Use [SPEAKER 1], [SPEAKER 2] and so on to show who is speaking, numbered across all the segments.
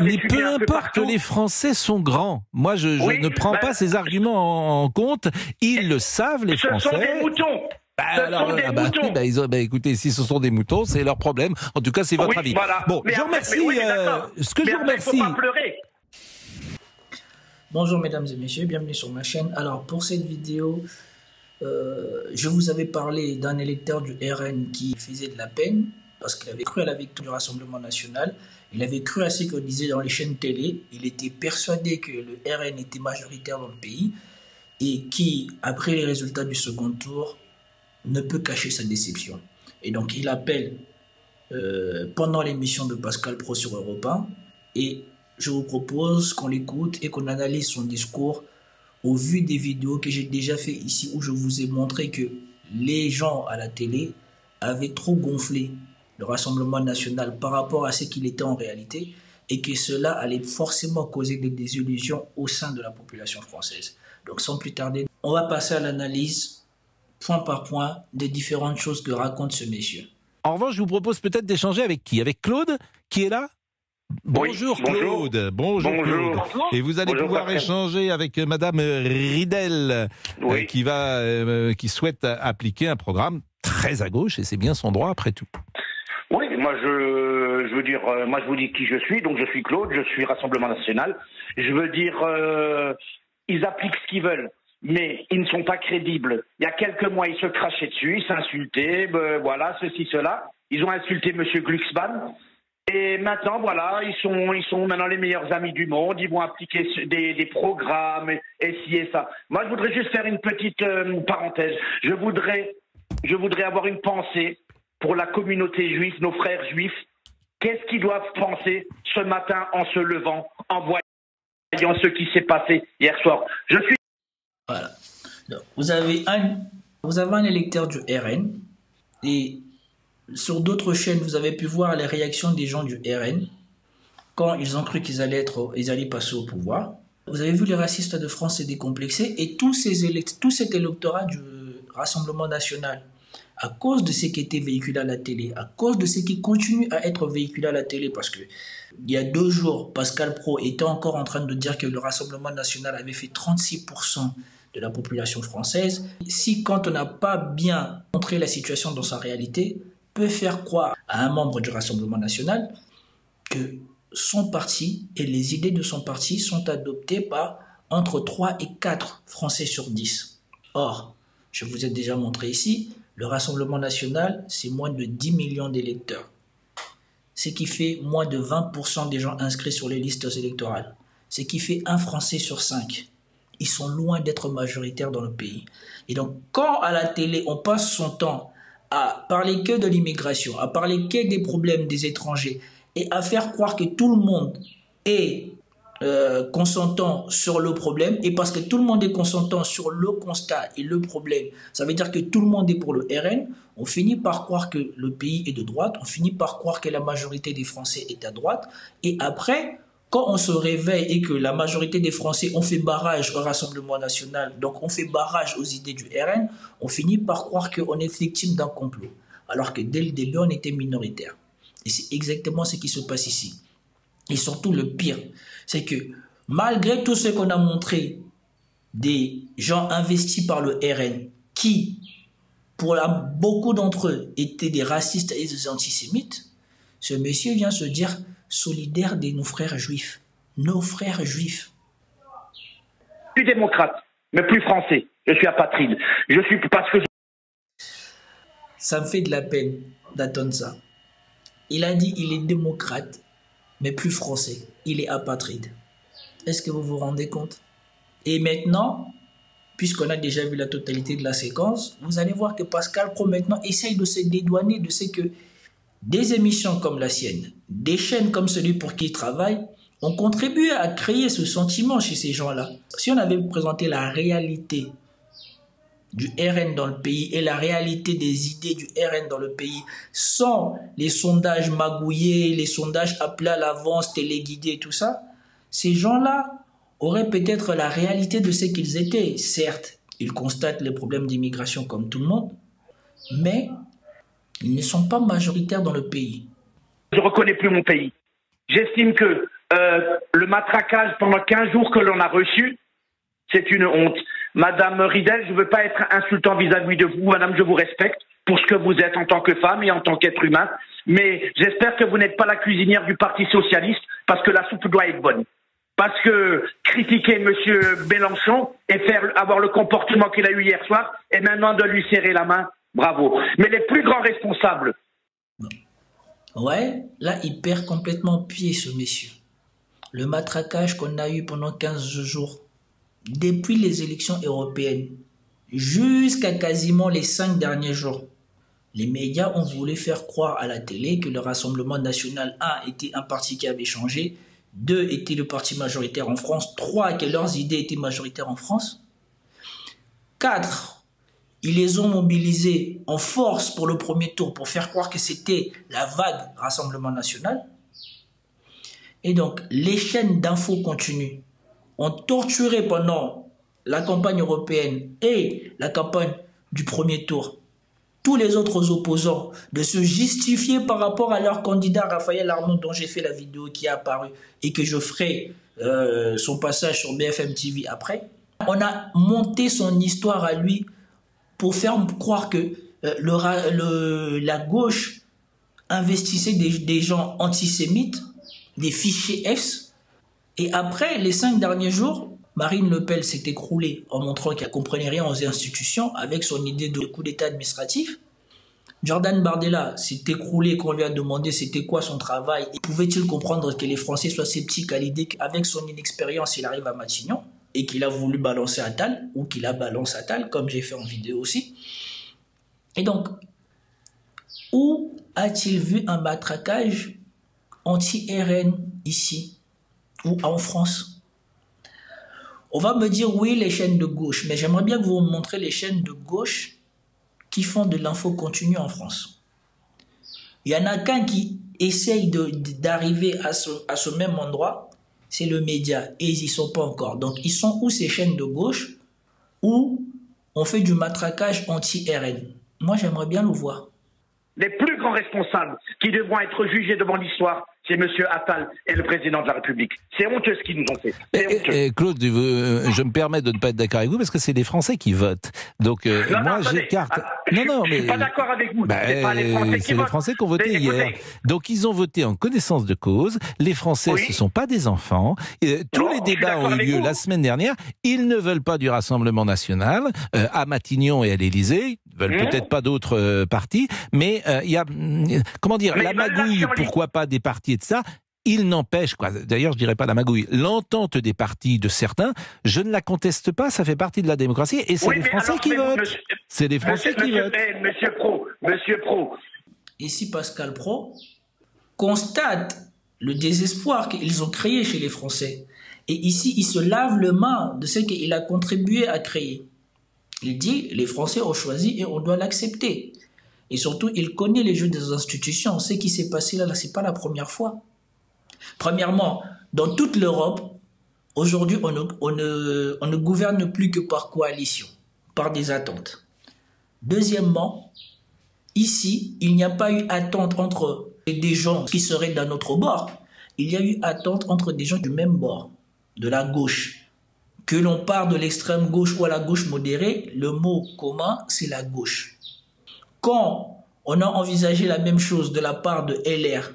[SPEAKER 1] Mais peu importe, les Français sont grands. Moi, je, ne prends bah, pas ces arguments en, compte. Ils le savent, les Français. Ce
[SPEAKER 2] sont des moutons.
[SPEAKER 1] Bah, alors, ah bah, moutons. Bah, écoutez, si ce sont des moutons, c'est leur problème. En tout cas, c'est votre avis. Bon, je vous remercie. Euh, ce que je vous remercie.
[SPEAKER 3] Bonjour mesdames et messieurs, bienvenue sur ma chaîne. Alors pour cette vidéo, euh, je vous avais parlé d'un électeur du RN qui faisait de la peine parce qu'il avait cru à la victoire du Rassemblement national, il avait cru à ce qu'on disait dans les chaînes télé, il était persuadé que le RN était majoritaire dans le pays et qui, après les résultats du second tour, ne peut cacher sa déception. Et donc il appelle euh, pendant l'émission de Pascal Pro sur Europe 1 et je vous propose qu'on l'écoute et qu'on analyse son discours au vu des vidéos que j'ai déjà fait ici où je vous ai montré que les gens à la télé avaient trop gonflé le Rassemblement national par rapport à ce qu'il était en réalité et que cela allait forcément causer des désillusions au sein de la population française. Donc sans plus tarder, on va passer à l'analyse point par point des différentes choses que raconte ce monsieur.
[SPEAKER 1] En revanche, je vous propose peut-être d'échanger avec qui? Avec Claude, qui est là? Bonjour Claude. Bonjour. Claude. Et vous allez pouvoir échanger avec euh, Madame Ridel, euh, qui va, euh, qui souhaite appliquer un programme très à gauche, et c'est bien son droit après tout.
[SPEAKER 2] Moi je, je veux dire, euh, moi je vous dis qui je suis, donc je suis Claude, je suis Rassemblement National. Je veux dire, euh, ils appliquent ce qu'ils veulent, mais ils ne sont pas crédibles. Il y a quelques mois, ils se crachaient dessus, ils s'insultaient, ben, voilà, ceci, cela. Ils ont insulté Monsieur Glucksmann. Et maintenant, voilà, ils sont, ils sont maintenant les meilleurs amis du monde. Ils vont appliquer des, des programmes et, ci et ça. Moi, je voudrais juste faire une petite euh, parenthèse. Je voudrais, je voudrais avoir une pensée pour la communauté juive, nos frères juifs, qu'est-ce qu'ils doivent penser ce matin en se levant, en voyant ce qui s'est passé hier soir? Je suis.
[SPEAKER 3] Voilà. vous, avez un, vous avez un électeur du RN et sur d'autres chaînes, vous avez pu voir les réactions des gens du RN quand ils ont cru qu'ils allaient, allaient passer au pouvoir. Vous avez vu les racistes de France se décomplexer et tous ces élect, tout cet électorat du Rassemblement national à cause de ce qui était véhiculé à la télé, à cause de ce qui continue à être véhiculé à la télé, parce que il y a deux jours, Pascal Pro était encore en train de dire que le Rassemblement national avait fait 36% de la population française. Si quand on n'a pas bien montré la situation dans sa réalité, peut faire croire à un membre du Rassemblement national que son parti et les idées de son parti sont adoptées par entre 3 et 4 Français sur 10. Or, je vous ai déjà montré ici, le Rassemblement national, c'est moins de 10 millions d'électeurs, ce qui fait moins de 20% des gens inscrits sur les listes électorales, ce qui fait un Français sur cinq. Ils sont loin d'être majoritaires dans le pays. Et donc, quand à la télé, on passe son temps à parler que de l'immigration, à parler que des problèmes des étrangers, et à faire croire que tout le monde est euh, consentant sur le problème. Et parce que tout le monde est consentant sur le constat et le problème, ça veut dire que tout le monde est pour le RN, on finit par croire que le pays est de droite, on finit par croire que la majorité des Français est à droite. Et après, quand on se réveille et que la majorité des Français ont fait barrage au Rassemblement national, donc on fait barrage aux idées du RN, on finit par croire qu'on est victime d'un complot, alors que dès le début on était minoritaire. Et c'est exactement ce qui se passe ici. Et surtout le pire, c'est que malgré tout ce qu'on a montré des gens investis par le RN qui, pour beaucoup d'entre eux, étaient des racistes et des antisémites, ce monsieur vient se dire solidaire de nos frères juifs. Nos frères juifs.
[SPEAKER 2] Suis démocrate, mais plus français. Je suis apatride. Je suis parce que.
[SPEAKER 3] Ça me fait de la peine d'attendre ça. Il a dit il est démocrate, mais plus français. Il est apatride. Est-ce que vous vous rendez compte? Et maintenant, puisqu'on a déjà vu la totalité de la séquence, vous allez voir que Pascal Pro maintenant essaye de se dédouaner de ce que des émissions comme la sienne, des chaînes comme celui pour qui il travaille, ont contribué à créer ce sentiment chez ces gens-là. Si on avait présenté la réalité du RN dans le pays et la réalité des idées du RN dans le pays sans les sondages magouillés, les sondages appelés à l'avance, téléguidés et tout ça, ces gens-là auraient peut-être la réalité de ce qu'ils étaient. Certes, ils constatent les problèmes d'immigration comme tout le monde, mais ils ne sont pas majoritaires dans le pays.
[SPEAKER 2] Je ne reconnais plus mon pays. J'estime que Euh, le matraquage pendant 15 jours que l'on a reçu, c'est une honte. Madame Ridel, je ne veux pas être insultant vis-à-vis de vous. Madame, je vous respecte pour ce que vous êtes en tant que femme et en tant qu'être humain. Mais j'espère que vous n'êtes pas la cuisinière du Parti socialiste parce que la soupe doit être bonne. Parce que critiquer M. Mélenchon et faire avoir le comportement qu'il a eu hier soir et maintenant de lui serrer la main, bravo. Mais les plus grands responsables.
[SPEAKER 3] Ouais, là, il perd complètement pied, ce monsieur. Le matraquage qu'on a eu pendant 15 jours, depuis les élections européennes, jusqu'à quasiment les cinq derniers jours, les médias ont voulu faire croire à la télé que le Rassemblement national, 1, était un parti qui avait changé, 2, était le parti majoritaire en France, 3, que leurs idées étaient majoritaires en France, 4, ils les ont mobilisés en force pour le premier tour pour faire croire que c'était la vague Rassemblement national. Et donc, les chaînes d'infos continues ont torturé pendant la campagne européenne et la campagne du premier tour tous les autres opposants de se justifier par rapport à leur candidat Raphaël Arnaud dont j'ai fait la vidéo qui est apparue et que je ferai euh, son passage sur BFM TV après. On a monté son histoire à lui pour faire croire que euh, la gauche investissait des, des gens antisémites, des fichiers S. Et après, les cinq derniers jours, Marine Le Pen s'est écroulée en montrant qu'elle comprenait rien aux institutions avec son idée de coup d'État administratif. Jordan Bardella s'est écroulé quand on lui a demandé c'était quoi son travail et pouvait-il comprendre que les Français soient sceptiques à l'idée qu'avec son inexpérience il arrive à Matignon et qu'il a voulu balancer Attal ou qu'il a balancé Attal comme j'ai fait en vidéo aussi. Et donc, où a-t-il vu un matraquage anti-RN ici? En France on va me dire oui, les chaînes de gauche, mais j'aimerais bien que vous me montrez les chaînes de gauche qui font de l'info continue en France. Il y en a qu'un qui essaye d'arriver à ce, à ce même endroit, c'est le média, et ils n'y sont pas encore. Donc ils sont où ces chaînes de gauche où on fait du matraquage anti-RN Moi j'aimerais bien le voir.
[SPEAKER 2] Les plus grands responsables qui devront être jugés devant l'histoire, c'est M. Attal et le président de la République. C'est honteux ce qu'ils nous ont fait.
[SPEAKER 1] Et, Claude, euh, je me permets de ne pas être d'accord avec vous parce que c'est les Français qui votent. Donc euh, moi j'écarte.
[SPEAKER 2] Ah, non, non, mais je suis pas d'accord avec vous.
[SPEAKER 1] Bah, c'est les Français qui, ont voté hier. Donc ils ont voté en connaissance de cause. Les Français, ce sont pas des enfants. tous les débats ont eu lieu la semaine dernière. Ils ne veulent pas du Rassemblement national euh, à Matignon et à l'Élysée. Ils veulent mmh. peut-être pas d'autres partis, mais il y a comment dire la magouille. Pourquoi pas des partis de ça, il n'empêche, quoi. D'ailleurs, je dirais pas la magouille. L'entente des partis de certains, je ne la conteste pas. Ça fait partie de la démocratie et c'est les Français qui votent. C'est les Français qui votent.
[SPEAKER 2] Monsieur Pro, Monsieur Pro.
[SPEAKER 3] Ici, Pascal Pro constate le désespoir qu'ils ont créé chez les Français. Et ici, il se lave le main de ce qu'il a contribué à créer. Il dit les Français ont choisi et on doit l'accepter. Et surtout, il connaît les jeux des institutions. Ce qui s'est passé là, là ce n'est pas la première fois. Premièrement, dans toute l'Europe, aujourd'hui, on ne, on ne gouverne plus que par coalition, par des attentes. Deuxièmement, ici, il n'y a pas eu attente entre des gens qui seraient d'un autre bord. Il y a eu attente entre des gens du même bord, de la gauche. Que l'on part de l'extrême gauche ou à la gauche modérée, le mot commun, c'est la gauche. Quand on a envisagé la même chose de la part de LR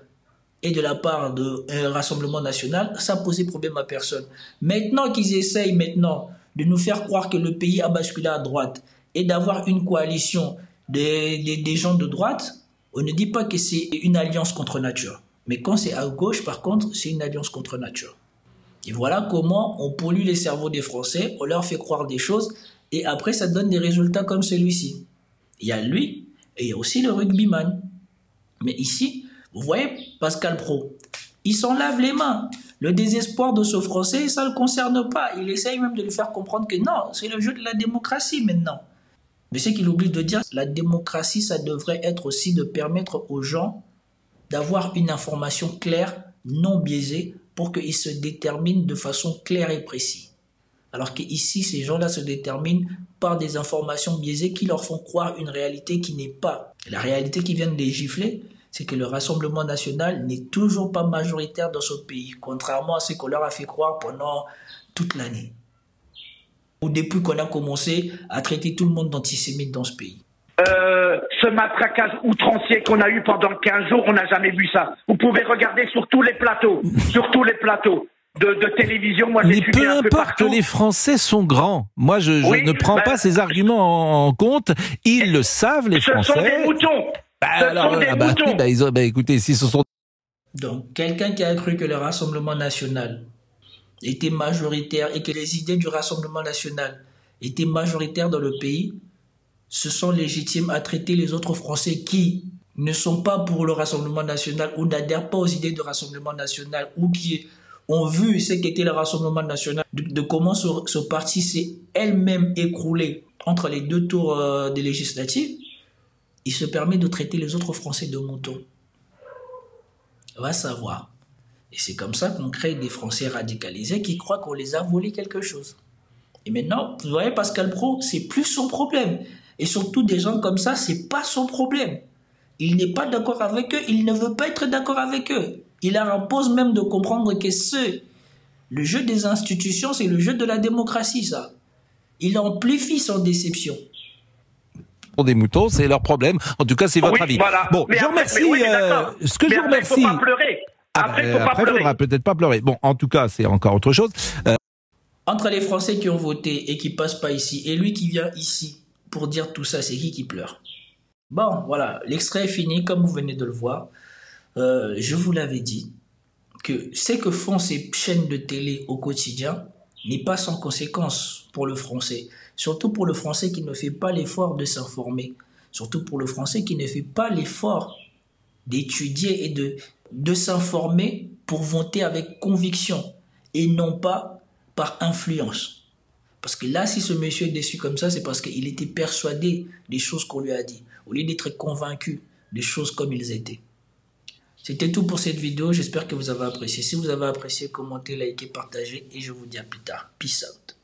[SPEAKER 3] et de la part de euh, Rassemblement national, ça posait problème à personne. Maintenant qu'ils essayent maintenant de nous faire croire que le pays a basculé à droite et d'avoir une coalition des, des, gens de droite, on ne dit pas que c'est une alliance contre nature. Mais quand c'est à gauche, par contre, c'est une alliance contre nature. Et voilà comment on pollue les cerveaux des Français, on leur fait croire des choses, et après ça donne des résultats comme celui-ci. Il y a lui, et il y a aussi le rugbyman. Mais ici, vous voyez, Pascal Pro, il s'en lave les mains. Le désespoir de ce Français, ça ne le concerne pas. Il essaye même de lui faire comprendre que non, c'est le jeu de la démocratie maintenant. Mais ce qu'il oublie de dire, la démocratie, ça devrait être aussi de permettre aux gens d'avoir une information claire, non biaisée, pour qu'ils se déterminent de façon claire et précise. Alors qu'ici, ces gens-là se déterminent par des informations biaisées qui leur font croire une réalité qui n'est pas. La réalité qui vient de les gifler, c'est que le Rassemblement national n'est toujours pas majoritaire dans ce pays, contrairement à ce qu'on leur a fait croire pendant toute l'année. Ou depuis qu'on a commencé à traiter tout le monde d'antisémite dans ce pays.
[SPEAKER 2] Ce matraquage outrancier qu'on a eu pendant 15 jours, on n'a jamais vu ça. Vous pouvez regarder sur tous les plateaux, sur tous les plateaux. De, télévision. Moi,
[SPEAKER 1] Mais peu importe que les Français sont grands. Moi, je, ne prends ben pas ces arguments en, compte. Ils le savent, les Français.
[SPEAKER 2] Ce sont des moutons.
[SPEAKER 1] Bah, ce sont des ah bah, moutons. Bah, ils ont, bah, écoutez, si ce sont.
[SPEAKER 3] Donc, quelqu'un qui a cru que le Rassemblement national était majoritaire et que les idées du Rassemblement national étaient majoritaires dans le pays, se sont légitimes à traiter les autres Français qui ne sont pas pour le Rassemblement national ou n'adhèrent pas aux idées du Rassemblement national ou qui ont vu ce qu'était le Rassemblement national, de, comment ce, parti s'est elle-même écroulé entre les deux tours euh, des législatives, il se permet de traiter les autres Français de moutons. Va savoir. Et c'est comme ça qu'on crée des Français radicalisés qui croient qu'on les a volés quelque chose. Et maintenant, vous voyez, Pascal Pro, c'est plus son problème. Et surtout, des gens comme ça, c'est pas son problème. Il n'est pas d'accord avec eux, il ne veut pas être d'accord avec eux. Il leur impose même de comprendre que ce, le jeu des institutions, c'est le jeu de la démocratie, ça. Il amplifie son déception
[SPEAKER 1] des moutons, c'est leur problème. En tout cas, c'est votre avis. Bon, je remercie. Euh, ce que je remercie. Après,
[SPEAKER 2] faut pas pleurer.
[SPEAKER 1] Ah, après, il faut pas pleurer. peut-être pas pleurer. Bon, en tout cas, c'est encore autre chose.
[SPEAKER 3] Euh, Entre les Français qui ont voté et qui passent pas ici, et lui qui vient ici, pour dire tout ça, c'est qui qui pleure Bon, voilà, l'extrait est fini, comme vous venez de le voir. Euh, je vous l'avais dit, que ce que font ces chaînes de télé au quotidien n'est pas sans conséquence pour le français. Surtout pour le français qui ne fait pas l'effort de s'informer. Surtout pour le français qui ne fait pas l'effort d'étudier et de, de s'informer pour voter avec conviction et non pas par influence. Parce que là, si ce monsieur est déçu comme ça, c'est parce qu'il était persuadé des choses qu'on lui a dit, au lieu d'être convaincu des choses comme ils étaient. C'était tout pour cette vidéo, j'espère que vous avez apprécié. Si vous avez apprécié, commentez, likez, partagez et je vous dis à plus tard. Peace out.